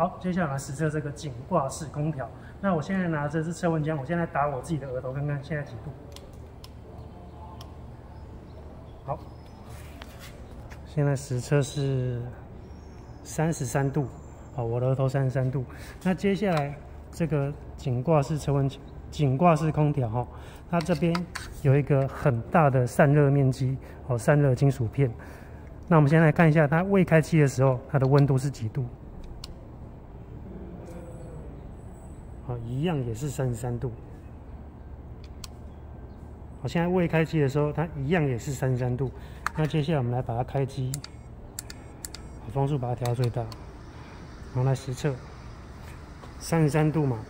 好，接下来实测这个颈挂式空调。那我现在拿这支测温枪，我现在打我自己的额头，看看现在几度。好，现在实测是三十三度。好，我的额头三十三度。那接下来这个颈挂式测温颈挂式空调哈，它这边有一个很大的散热面积，哦，散热金属片。那我们先来看一下，它未开机的时候，它的温度是几度？好，一样也是三十三度。好，现在未开机的时候，它一样也是三十三度。那接下来我们来把它开机，风速把它调到最大，然后来实测，三十三度嘛。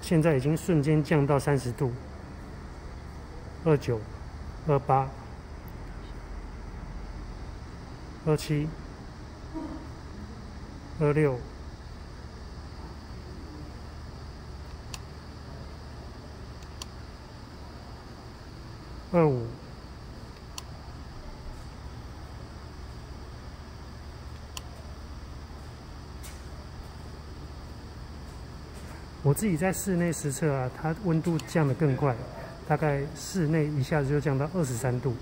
现在已经瞬间降到三十度，二九、二八、二七、二六、二五。我自己在室内实测啊，它温度降得更快，大概室内一下子就降到二十三度。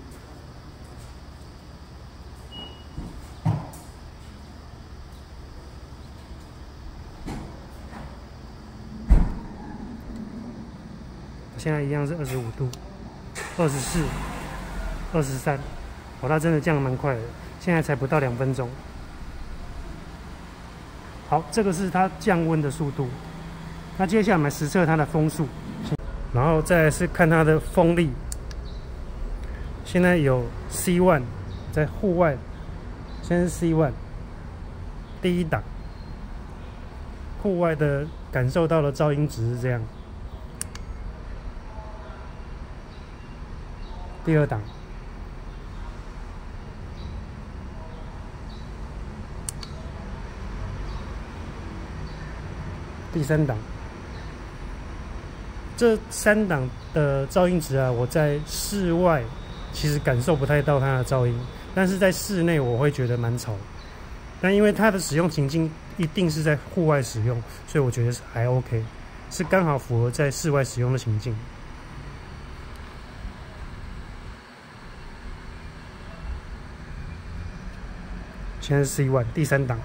现在一样是二十五度，二十四、二十三，哦，它真的降得蛮快的，现在才不到两分钟。好，这个是它降温的速度。那接下来我们实测它的风速，然后再是看它的风力。现在有 C one 在户外，先是 C one 第一档，户外的感受到的噪音值是这样。第二档，第三档。这三档的噪音值啊，我在室外其实感受不太到它的噪音，但是在室内我会觉得蛮吵。但因为它的使用情境一定是在户外使用，所以我觉得是还 OK，是刚好符合在室外使用的情境。千十一万，第三档。